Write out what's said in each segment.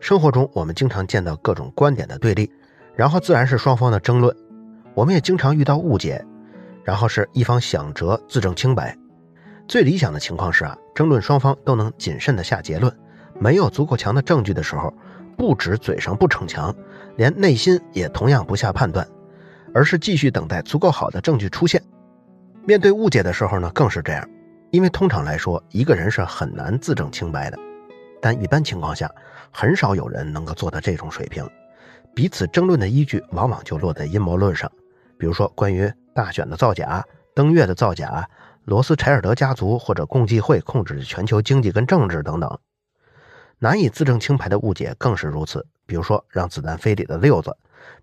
生活中我们经常见到各种观点的对立，然后自然是双方的争论。我们也经常遇到误解，然后是一方想辙自证清白。最理想的情况是啊，争论双方都能谨慎的下结论。没有足够强的证据的时候，不止嘴上不逞强，连内心也同样不下判断，而是继续等待足够好的证据出现。面对误解的时候呢，更是这样，因为通常来说，一个人是很难自证清白的。但一般情况下，很少有人能够做到这种水平。彼此争论的依据往往就落在阴谋论上，比如说关于大选的造假、登月的造假、罗斯柴尔德家族或者共济会控制全球经济跟政治等等。难以自证清白的误解更是如此，比如说让子弹飞里的六子，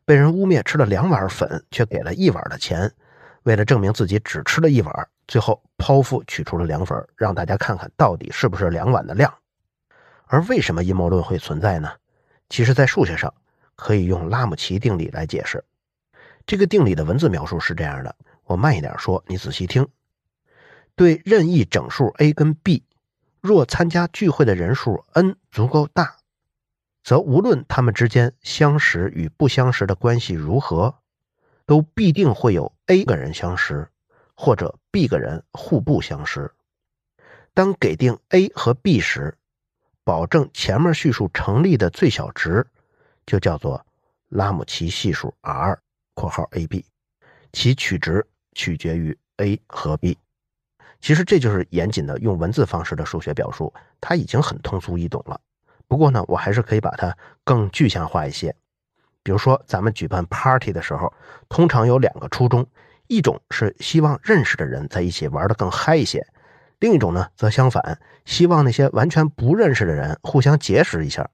被人污蔑吃了两碗粉，却给了一碗的钱，为了证明自己只吃了一碗，最后剖腹取出了凉粉，让大家看看到底是不是两碗的量。而为什么阴谋论会存在呢？其实，在数学上可以用拉姆齐定理来解释。这个定理的文字描述是这样的：我慢一点说，你仔细听。对任意整数 a 跟 b，若参加聚会的人数 n 足够大，则无论他们之间相识与不相识的关系如何，都必定会有 a 个人相识，或者 b 个人互不相识。当给定 a 和 b 时，保证前面叙述成立的最小值，就叫做拉姆齐系数 R（ 括号 AB），其取值取决于 a 和 b。其实这就是严谨的用文字方式的数学表述，它已经很通俗易懂了。不过呢，我还是可以把它更具象化一些。比如说，咱们举办 party 的时候，通常有两个初衷：一种是希望认识的人在一起玩得更嗨一些。另一种呢，则相反，希望那些完全不认识的人互相结识一下。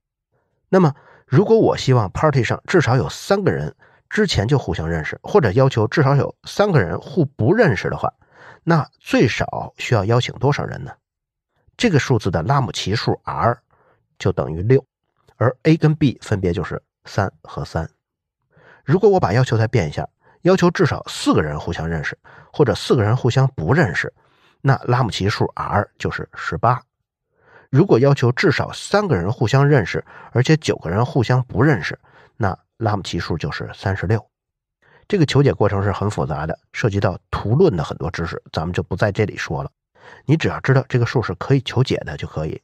那么，如果我希望 party 上至少有三个人之前就互相认识，或者要求至少有三个人互不认识的话，那最少需要邀请多少人呢？这个数字的拉姆齐数 R 就等于六，而 A 跟 B 分别就是三和三。如果我把要求再变一下，要求至少四个人互相认识，或者四个人互相不认识。那拉姆齐数 R 就是十八。如果要求至少三个人互相认识，而且九个人互相不认识，那拉姆齐数就是三十六。这个求解过程是很复杂的，涉及到图论的很多知识，咱们就不在这里说了。你只要知道这个数是可以求解的就可以。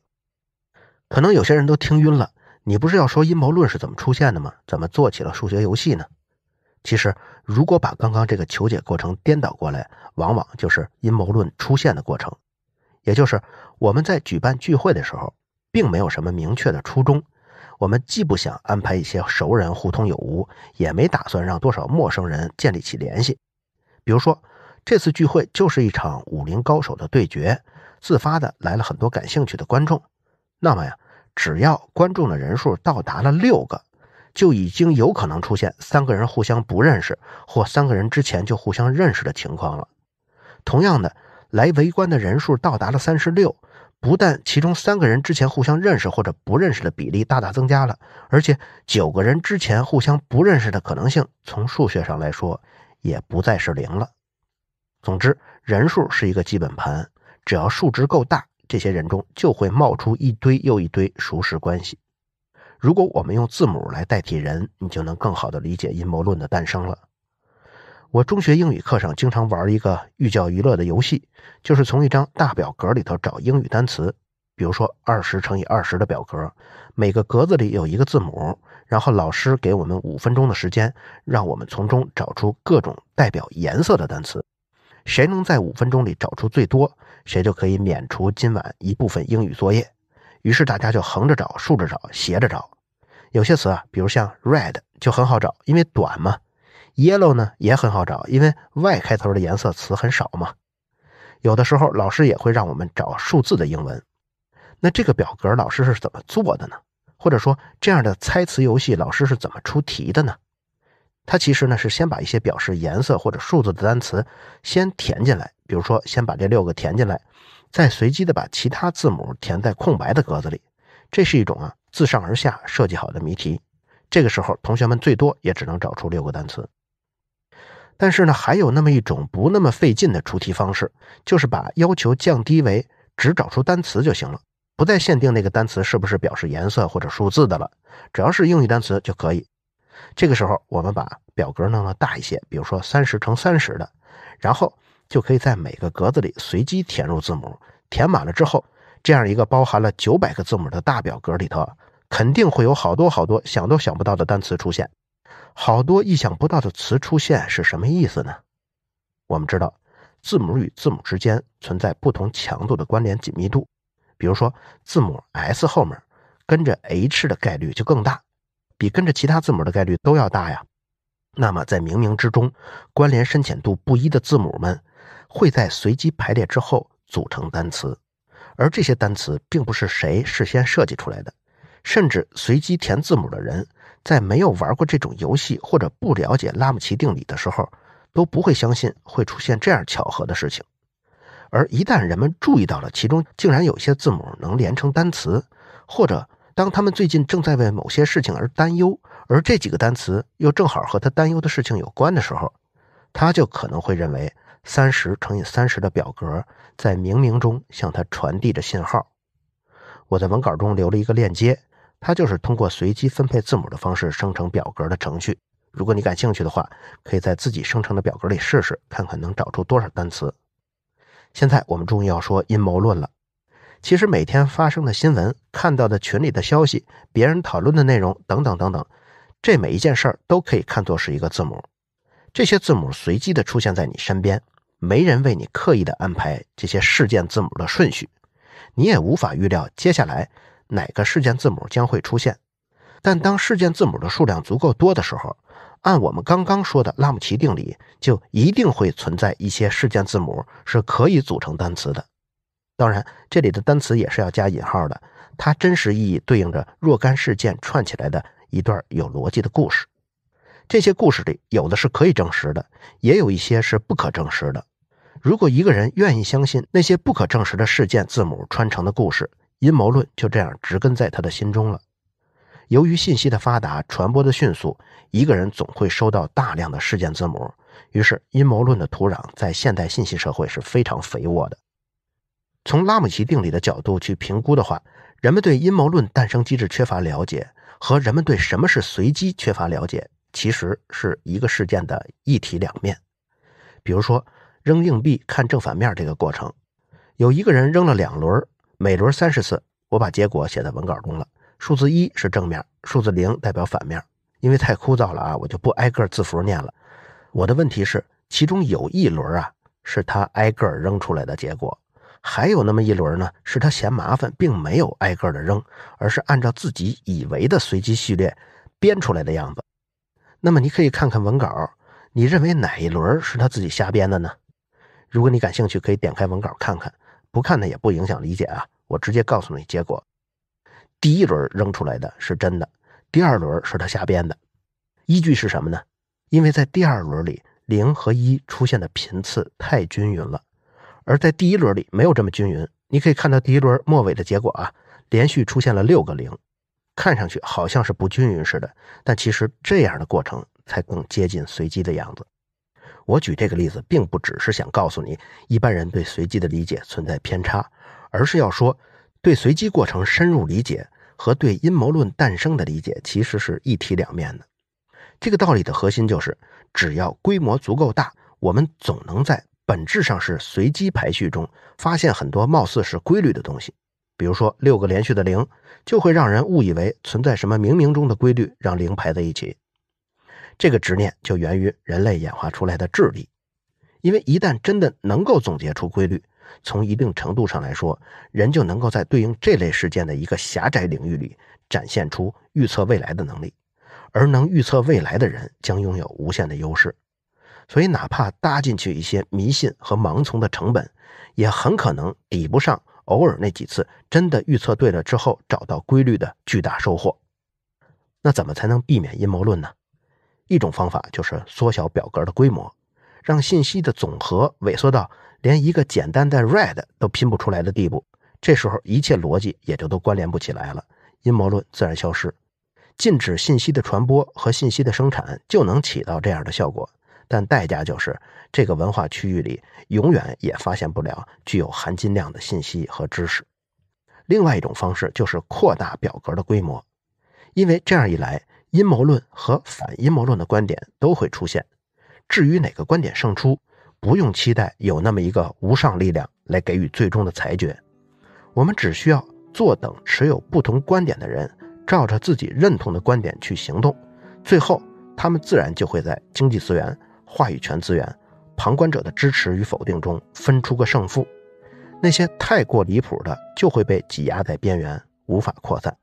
可能有些人都听晕了，你不是要说阴谋论是怎么出现的吗？怎么做起了数学游戏呢？其实，如果把刚刚这个求解过程颠倒过来，往往就是阴谋论出现的过程。也就是我们在举办聚会的时候，并没有什么明确的初衷，我们既不想安排一些熟人互通有无，也没打算让多少陌生人建立起联系。比如说，这次聚会就是一场武林高手的对决，自发的来了很多感兴趣的观众。那么呀，只要观众的人数到达了六个。就已经有可能出现三个人互相不认识，或三个人之前就互相认识的情况了。同样的，来围观的人数到达了三十六，不但其中三个人之前互相认识或者不认识的比例大大增加了，而且九个人之前互相不认识的可能性，从数学上来说也不再是零了。总之，人数是一个基本盘，只要数值够大，这些人中就会冒出一堆又一堆熟识关系。如果我们用字母来代替人，你就能更好的理解阴谋论的诞生了。我中学英语课上经常玩一个寓教于乐的游戏，就是从一张大表格里头找英语单词，比如说二十乘以二十的表格，每个格子里有一个字母，然后老师给我们五分钟的时间，让我们从中找出各种代表颜色的单词。谁能在五分钟里找出最多，谁就可以免除今晚一部分英语作业。于是大家就横着找、竖着找、斜着找。有些词啊，比如像 red 就很好找，因为短嘛；yellow 呢也很好找，因为 y 开头的颜色词很少嘛。有的时候老师也会让我们找数字的英文。那这个表格老师是怎么做的呢？或者说这样的猜词游戏老师是怎么出题的呢？他其实呢是先把一些表示颜色或者数字的单词先填进来，比如说先把这六个填进来。再随机的把其他字母填在空白的格子里，这是一种啊自上而下设计好的谜题。这个时候，同学们最多也只能找出六个单词。但是呢，还有那么一种不那么费劲的出题方式，就是把要求降低为只找出单词就行了。不再限定那个单词是不是表示颜色或者数字的了，只要是英语单词就可以。这个时候，我们把表格弄得大一些，比如说三十乘三十的，然后就可以在每个格子里随机填入字母。填满了之后，这样一个包含了九百个字母的大表格里头，肯定会有好多好多想都想不到的单词出现。好多意想不到的词出现是什么意思呢？我们知道，字母与字母之间存在不同强度的关联紧密度。比如说，字母 S 后面跟着 H 的概率就更大。比跟着其他字母的概率都要大呀。那么在冥冥之中，关联深浅度不一的字母们会在随机排列之后组成单词，而这些单词并不是谁事先设计出来的，甚至随机填字母的人在没有玩过这种游戏或者不了解拉姆齐定理的时候，都不会相信会出现这样巧合的事情。而一旦人们注意到了其中竟然有些字母能连成单词，或者当他们最近正在为某些事情而担忧，而这几个单词又正好和他担忧的事情有关的时候，他就可能会认为三十乘以三十的表格在冥冥中向他传递着信号。我在文稿中留了一个链接，它就是通过随机分配字母的方式生成表格的程序。如果你感兴趣的话，可以在自己生成的表格里试试，看看能找出多少单词。现在我们终于要说阴谋论了。其实每天发生的新闻、看到的群里的消息、别人讨论的内容等等等等，这每一件事儿都可以看作是一个字母。这些字母随机的出现在你身边，没人为你刻意的安排这些事件字母的顺序，你也无法预料接下来哪个事件字母将会出现。但当事件字母的数量足够多的时候，按我们刚刚说的拉姆齐定理，就一定会存在一些事件字母是可以组成单词的。当然，这里的单词也是要加引号的，它真实意义对应着若干事件串起来的一段有逻辑的故事。这些故事里有的是可以证实的，也有一些是不可证实的。如果一个人愿意相信那些不可证实的事件字母串成的故事，阴谋论就这样植根在他的心中了。由于信息的发达、传播的迅速，一个人总会收到大量的事件字母，于是阴谋论的土壤在现代信息社会是非常肥沃的。从拉姆齐定理的角度去评估的话，人们对阴谋论诞生机制缺乏了解，和人们对什么是随机缺乏了解，其实是一个事件的一体两面。比如说，扔硬币看正反面这个过程，有一个人扔了两轮，每轮三十次，我把结果写在文稿中了。数字一是正面，数字零代表反面。因为太枯燥了啊，我就不挨个字符念了。我的问题是，其中有一轮啊，是他挨个扔出来的结果。还有那么一轮呢，是他嫌麻烦，并没有挨个的扔，而是按照自己以为的随机序列编出来的样子。那么你可以看看文稿，你认为哪一轮是他自己瞎编的呢？如果你感兴趣，可以点开文稿看看；不看呢，也不影响理解啊。我直接告诉你结果：第一轮扔出来的是真的，第二轮是他瞎编的。依据是什么呢？因为在第二轮里，零和一出现的频次太均匀了。而在第一轮里没有这么均匀，你可以看到第一轮末尾的结果啊，连续出现了六个零，看上去好像是不均匀似的，但其实这样的过程才更接近随机的样子。我举这个例子，并不只是想告诉你一般人对随机的理解存在偏差，而是要说，对随机过程深入理解和对阴谋论诞生的理解其实是一体两面的。这个道理的核心就是，只要规模足够大，我们总能在。本质上是随机排序中发现很多貌似是规律的东西，比如说六个连续的零，就会让人误以为存在什么冥冥中的规律让零排在一起。这个执念就源于人类演化出来的智力，因为一旦真的能够总结出规律，从一定程度上来说，人就能够在对应这类事件的一个狭窄领域里展现出预测未来的能力，而能预测未来的人将拥有无限的优势。所以，哪怕搭进去一些迷信和盲从的成本，也很可能抵不上偶尔那几次真的预测对了之后找到规律的巨大收获。那怎么才能避免阴谋论呢？一种方法就是缩小表格的规模，让信息的总和萎缩到连一个简单的 red 都拼不出来的地步。这时候，一切逻辑也就都关联不起来了，阴谋论自然消失。禁止信息的传播和信息的生产，就能起到这样的效果。但代价就是，这个文化区域里永远也发现不了具有含金量的信息和知识。另外一种方式就是扩大表格的规模，因为这样一来，阴谋论和反阴谋论的观点都会出现。至于哪个观点胜出，不用期待有那么一个无上力量来给予最终的裁决。我们只需要坐等持有不同观点的人照着自己认同的观点去行动，最后他们自然就会在经济资源、话语权资源、旁观者的支持与否定中分出个胜负。那些太过离谱的就会被挤压在边缘，无法扩散。